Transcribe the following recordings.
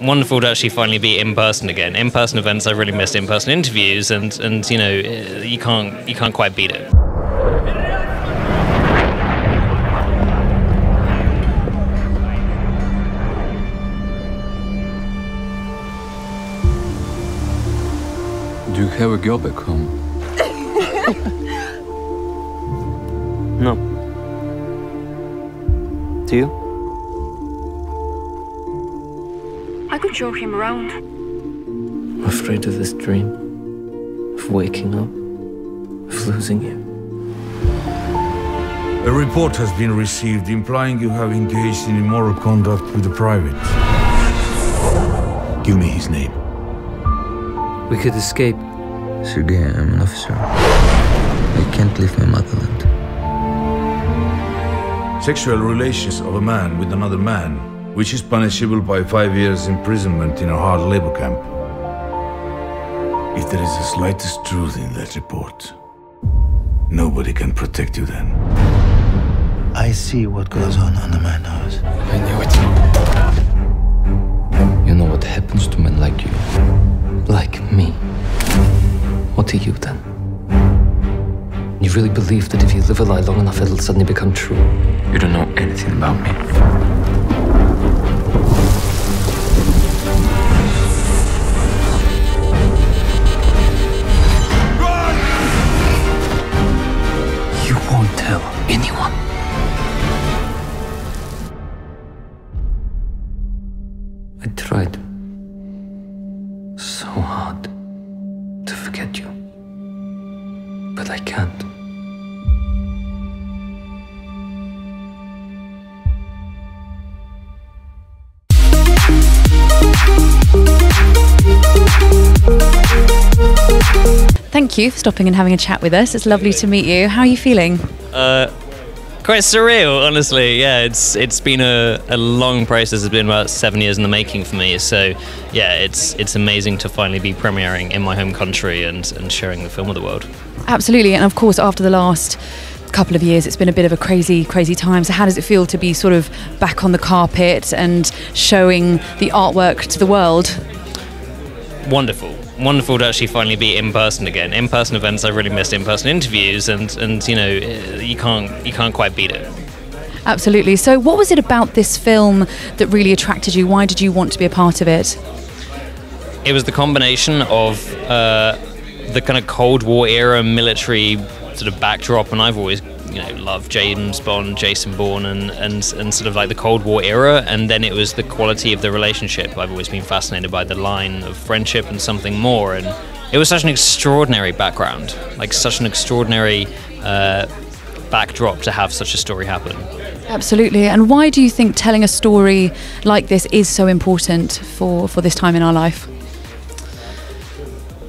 wonderful to actually finally be in person again. In person events, I really missed in person interviews, and and you know you can't you can't quite beat it. Do you have a girl back home? no. Do you? Show him around. I'm afraid of this dream. Of waking up. Of losing you. A report has been received implying you have engaged in immoral conduct with the private. Give me his name. We could escape. Sergei, I'm an officer. I can't leave my motherland. Sexual relations of a man with another man, which is punishable by five years imprisonment in a hard labor camp. If there is the slightest truth in that report, nobody can protect you then. I see what goes on under my nose. I knew it. You know what happens to men like you? Like me. What are you then? You really believe that if you live a lie long enough, it'll suddenly become true? You don't know anything about me. Won't tell anyone. I tried so hard to forget you, but I can't. You for stopping and having a chat with us. It's lovely to meet you. How are you feeling? Uh, quite surreal, honestly. Yeah, it's it's been a, a long process. It's been about seven years in the making for me. So, yeah, it's it's amazing to finally be premiering in my home country and, and sharing the film with the world. Absolutely. And of course, after the last couple of years, it's been a bit of a crazy, crazy time. So, how does it feel to be sort of back on the carpet and showing the artwork to the world? Wonderful. Wonderful to actually finally be in person again. In person events, I really missed in person interviews, and, and you know you can't you can't quite beat it. Absolutely. So, what was it about this film that really attracted you? Why did you want to be a part of it? It was the combination of uh, the kind of Cold War era military sort of backdrop, and I've always you know love James Bond, Jason Bourne, and, and and sort of like the Cold War era, and then it was the quality of the relationship. I've always been fascinated by the line of friendship and something more, and it was such an extraordinary background, like such an extraordinary uh, backdrop to have such a story happen. Absolutely. And why do you think telling a story like this is so important for, for this time in our life?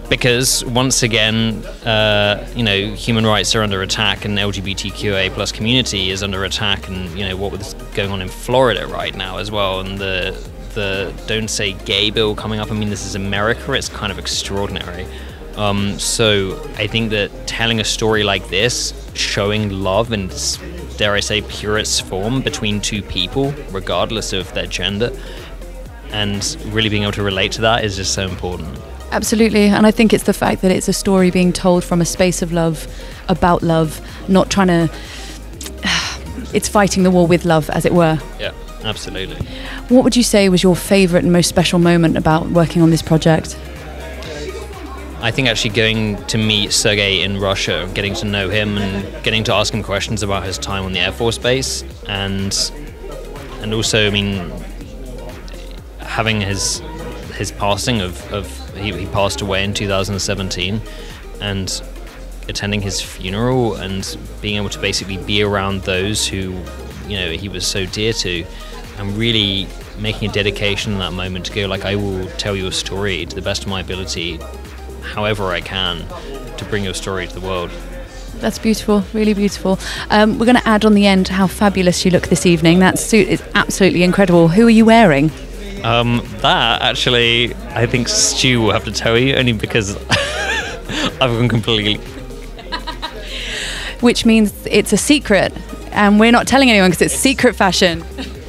Because once again, uh, you know, human rights are under attack, and LGBTQA plus community is under attack, and you know what was going on in Florida right now as well, and the the don't say gay bill coming up. I mean, this is America; it's kind of extraordinary. Um, so I think that telling a story like this, showing love in dare I say purest form between two people, regardless of their gender, and really being able to relate to that is just so important. Absolutely. And I think it's the fact that it's a story being told from a space of love, about love, not trying to. It's fighting the war with love, as it were. Yeah, absolutely. What would you say was your favourite and most special moment about working on this project? I think actually going to meet Sergei in Russia, getting to know him, and getting to ask him questions about his time on the Air Force Base, and and also, I mean, having his his passing of, of he, he passed away in 2017 and attending his funeral and being able to basically be around those who you know he was so dear to and really making a dedication in that moment to go like I will tell you a story to the best of my ability however I can to bring your story to the world That's beautiful, really beautiful. Um, we're going to add on the end how fabulous you look this evening. That suit is absolutely incredible. Who are you wearing? Um, that actually, I think Stu will have to tell you, only because I've gone completely. Which means it's a secret, and we're not telling anyone because it's secret fashion.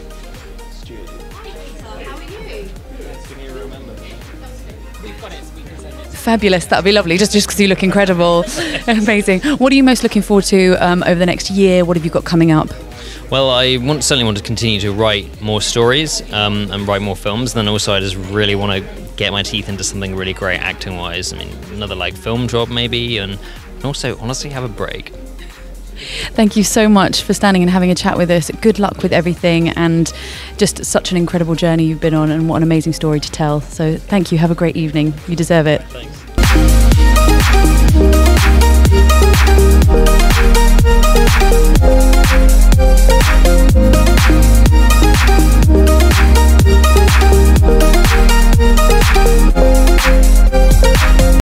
Fabulous. That would be lovely. Just just because you look incredible, amazing. What are you most looking forward to um, over the next year? What have you got coming up? Well, I want, certainly want to continue to write more stories um, and write more films. And then also, I just really want to get my teeth into something really great acting wise. I mean, another like film job maybe, and also honestly have a break. Thank you so much for standing and having a chat with us. Good luck with everything and just such an incredible journey you've been on and what an amazing story to tell. So thank you. Have a great evening. You deserve it. Thanks.